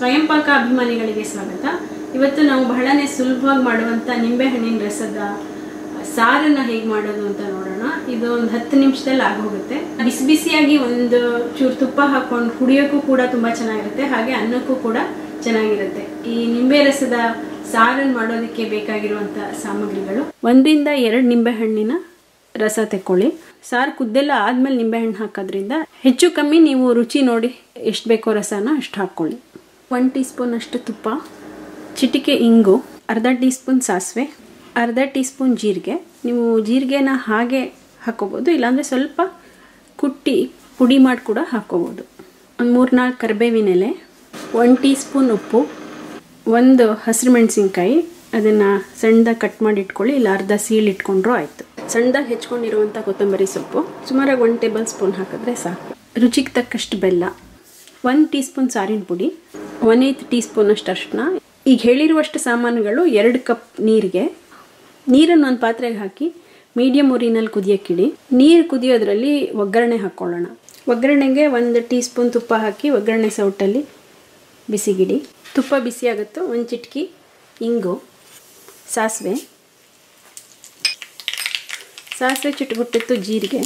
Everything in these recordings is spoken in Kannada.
ಸ್ವಯಂ ಪಾಕ ಅಭಿಮಾನಿಗಳಿಗೆ ಸ್ವಾಗತ. ಇವತ್ತು ನಾವು ಬಹಳನೇ ಸುಲಭವಾಗಿ ಮಾಡುವಂಥ ನಿಂಬೆಹಣ್ಣಿನ ರಸದ ಸಾರನ್ನ ಹೇಗೆ ಮಾಡೋದು ಅಂತ ನೋಡೋಣ. ಇದು ಒಂದು ಹತ್ತು ನಿಮಿಷದಲ್ಲಿ ಆಗೋಗುತ್ತೆ. ಬಿಸಿ ಬಿಸಿಯಾಗಿ ಒಂದು ಚೂರು ತುಪ್ಪ ಹಾಕೊಂಡು ಕುಡಿಯೋಕ್ಕೂ ಕೂಡ ತುಂಬ ಚೆನ್ನಾಗಿರುತ್ತೆ. ಹಾಗೆ ಅನ್ನಕ್ಕೂ ಕೂಡ ಚೆನ್ನಾಗಿರುತ್ತೆ. ಈ ನಿಂಬೆ ರಸದ ಸಾರನ್ನು ಮಾಡೋದಕ್ಕೆ ಬೇಕಾಗಿರುವಂಥ ಸಾಮಗ್ರಿಗಳು. ಒಂದರಿಂದ ಎರಡು ನಿಂಬೆಹಣ್ಣಿನ ರಸ ತೆಕ್ಕೊಳ್ಳಿ. ಸಾರು ಕುದ್ದೆಲ್ಲ ಆದ್ಮೇಲೆ ನಿಂಬೆಹಣ್ಣು ಹಾಕೋದ್ರಿಂದ ಹೆಚ್ಚು ಕಮ್ಮಿ ನೀವು ರುಚಿ ನೋಡಿ ಎಷ್ಟು ಬೇಕೋ ರಸನ ಅಷ್ಟು ಹಾಕ್ಕೊಳ್ಳಿ. ಒನ್ ಟೀ ಸ್ಪೂನ್ ಅಷ್ಟು ತುಪ್ಪ, ಚಿಟಿಕೆ ಇಂಗು, ಅರ್ಧ ಟೀ ಸ್ಪೂನ್ ಸಾಸಿವೆ, ಅರ್ಧ ಟೀ ಸ್ಪೂನ್ ಜೀರಿಗೆ. ನೀವು ಜೀರಿಗೆನ ಹಾಗೆ ಹಾಕ್ಕೋಬೋದು ಇಲ್ಲಾಂದರೆ ಸ್ವಲ್ಪ ಕುಟ್ಟಿ ಪುಡಿ ಮಾಡಿ ಕೂಡ ಹಾಕ್ಕೋಬೋದು ಒಂದು ಮೂರು ನಾಲ್ಕು ಕರಿಬೇವಿನ ಎಲೆ ಒನ್ ಟೀ ಸ್ಪೂನ್ ಉಪ್ಪು, ಒಂದು ಹಸಿರು ಮೆಣಸಿನ್ಕಾಯಿ. ಅದನ್ನು ಸಣ್ಣದಾಗಿ ಕಟ್ ಮಾಡಿ ಇಟ್ಕೊಳ್ಳಿ, ಇಲ್ಲ ಅರ್ಧ ಸೀಳು ಇಟ್ಕೊಂಡ್ರೂ ಆಯಿತು. ಸಣ್ಣದಾಗಿ ಹೆಚ್ಕೊಂಡಿರುವಂಥ ಕೊತ್ತಂಬರಿ ಸೊಪ್ಪು, ಸುಮಾರಾಗಿ ಒನ್ ಟೇಬಲ್ ಸ್ಪೂನ್ ಹಾಕಿದ್ರೆ ಸಾಕು. ರುಚಿಗೆ ತಕ್ಕಷ್ಟು ಬೆಲ್ಲ, ಒಂದು ಟೀ ಸ್ಪೂನ್ ಸಾರಿನ ಪುಡಿ ಒನ್ ಏಯ್ತ್ ಟೀ ಸ್ಪೂನ್ ಅಷ್ಟು ಅರಿಶಿನ. ಈಗ ಹೇಳಿರುವಷ್ಟು ಸಾಮಾನುಗಳು ಎರಡು ಕಪ್ ನೀರಿಗೆ. ನೀರನ್ನು ಒಂದು ಪಾತ್ರೆಗೆ ಹಾಕಿ ಮೀಡಿಯಮ್ ಉರಿನಲ್ಲಿ ಕುದಿಯೋಕ್ಕಿಡಿ. ನೀರು ಕುದಿಯೋದ್ರಲ್ಲಿ ಒಗ್ಗರಣೆ ಹಾಕ್ಕೊಳ್ಳೋಣ ಒಗ್ಗರಣೆಗೆ ಒಂದು ಟೀ ಸ್ಪೂನ್ ತುಪ್ಪ ಹಾಕಿ ಒಗ್ಗರಣೆ ಸೌಟಲ್ಲಿ ಬಿಸಿಗಿಡಿ. ತುಪ್ಪ ಬಿಸಿ ಆಗುತ್ತೋ ಒಂದು ಚಿಟಕಿ ಇಂಗು, ಸಾಸಿವೆ. ಸಾಸಿವೆ ಚಿಟ್ಗುಟ್ಟಿತ್ತು ಜೀರಿಗೆ.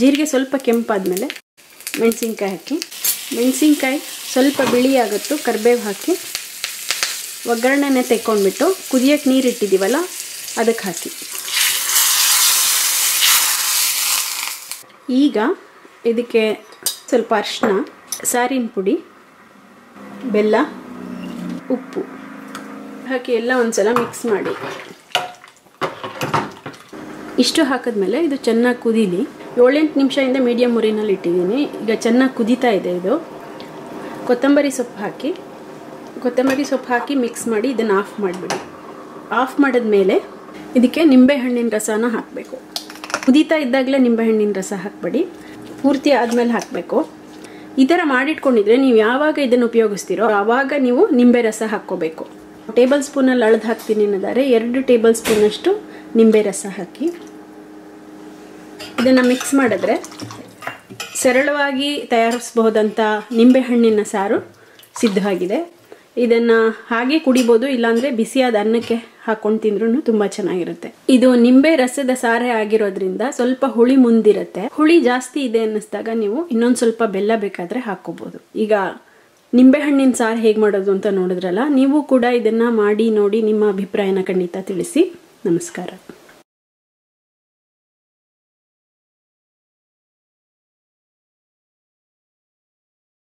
ಜೀರಿಗೆ ಸ್ವಲ್ಪ ಕೆಂಪಾದ್ಮೇಲೆ ಮೆಣಸಿನ್ಕಾಯಿ ಹಾಕಿ. ಮೆಣಸಿನ್ಕಾಯಿ ಸ್ವಲ್ಪ ಬಿಳಿ ಆಗುತ್ತೆ ಕರ್ಬೇವು ಹಾಕಿ ಒಗ್ಗರಣೆನೇ ತೆಕ್ಕೊಂಡ್ಬಿಟ್ಟು ಕುದಿಯೋಕ್ಕೆ ನೀರು ಇಟ್ಟಿದ್ದೀವಲ್ಲ, ಅದಕ್ಕೆ ಹಾಕಿ. ಈಗ ಇದಕ್ಕೆ ಸ್ವಲ್ಪ ಅರಿಶಿನ ಸಾರಿನ ಪುಡಿ, ಬೆಲ್ಲ, ಉಪ್ಪು. ಹಾಕಿ ಎಲ್ಲ ಒಂದ್ಸಲ ಮಿಕ್ಸ್ ಮಾಡಿ. ಇಷ್ಟು ಹಾಕಿದ್ಮೇಲೆ ಇದು ಚೆನ್ನಾಗಿ ಕುದೀಲಿ. ಏಳೆಂಟು ನಿಮಿಷದಿಂದ ಮೀಡಿಯಂ ಉರಿನಲ್ಲಿ ಇಟ್ಟಿದ್ದೀನಿ. ಈಗ ಚೆನ್ನಾಗಿ ಕುದೀತಾ ಇದೆ ಇದು. ಕೊತ್ತಂಬರಿ ಸೊಪ್ಪು ಹಾಕಿ, ಕೊತ್ತಂಬರಿ ಸೊಪ್ಪು ಹಾಕಿ ಮಿಕ್ಸ್ ಮಾಡಿ ಇದನ್ನು ಆಫ್ ಮಾಡಿಬಿಡಿ. ಆಫ್ ಮಾಡಿದ್ಮೇಲೆ ಇದಕ್ಕೆ ನಿಂಬೆಹಣ್ಣಿನ ರಸನ ಹಾಕಬೇಕು. ಕುದೀತಾ ಇದ್ದಾಗಲೇ ನಿಂಬೆಹಣ್ಣಿನ ರಸ ಹಾಕಬೇಡಿ. ಪೂರ್ತಿ ಆದಮೇಲೆ ಹಾಕಬೇಕು. ಈ ಥರ ಮಾಡಿಟ್ಕೊಂಡಿದ್ರೆ ನೀವು ಯಾವಾಗ ಇದನ್ನು ಉಪಯೋಗಿಸ್ತೀರೋ ಆವಾಗ ನೀವು ನಿಂಬೆ ರಸ ಹಾಕ್ಕೋಬೇಕು. ಟೇಬಲ್ ಸ್ಪೂನಲ್ಲಿ ಅಳ್ದು ಹಾಕ್ತೀನಿ ಅನ್ನೋದಾದ್ರೆ ಎರಡು ಟೇಬಲ್ ಸ್ಪೂನಷ್ಟು ನಿಂಬೆ ರಸ ಹಾಕಿ. ಇದನ್ನು ಮಿಕ್ಸ್ ಮಾಡಿದ್ರೆ ಸರಳವಾಗಿ ತಯಾರಿಸಬಹುದಂಥ ನಿಂಬೆಹಣ್ಣಿನ ಸಾರು ಸಿದ್ಧವಾಗಿದೆ. ಇದನ್ನು ಹಾಗೆ ಕುಡಿಬೋದು, ಇಲ್ಲಾಂದರೆ ಬಿಸಿಯಾದ ಅನ್ನಕ್ಕೆ ಹಾಕೊಂಡು ತಿಂದ್ರೂ ತುಂಬ ಚೆನ್ನಾಗಿರುತ್ತೆ. ಇದು ನಿಂಬೆ ರಸದ ಸಾರೆ ಆಗಿರೋದ್ರಿಂದ ಸ್ವಲ್ಪ ಹುಳಿ ಮುಂದಿರುತ್ತೆ. ಹುಳಿ ಜಾಸ್ತಿ ಇದೆ ಅನ್ನಿಸ್ದಾಗ ನೀವು ಇನ್ನೊಂದು ಸ್ವಲ್ಪ ಬೆಲ್ಲ ಬೇಕಾದರೆ ಹಾಕ್ಕೋಬೋದು. ಈಗ ನಿಂಬೆಹಣ್ಣಿನ ಸಾರು ಹೇಗೆ ಮಾಡೋದು ಅಂತ ನೋಡಿದ್ರಲ್ಲ, ನೀವು ಕೂಡ ಇದನ್ನು ಮಾಡಿ ನೋಡಿ ನಿಮ್ಮ ಅಭಿಪ್ರಾಯನ ಖಂಡಿತ ತಿಳಿಸಿ. ನಮಸ್ಕಾರ.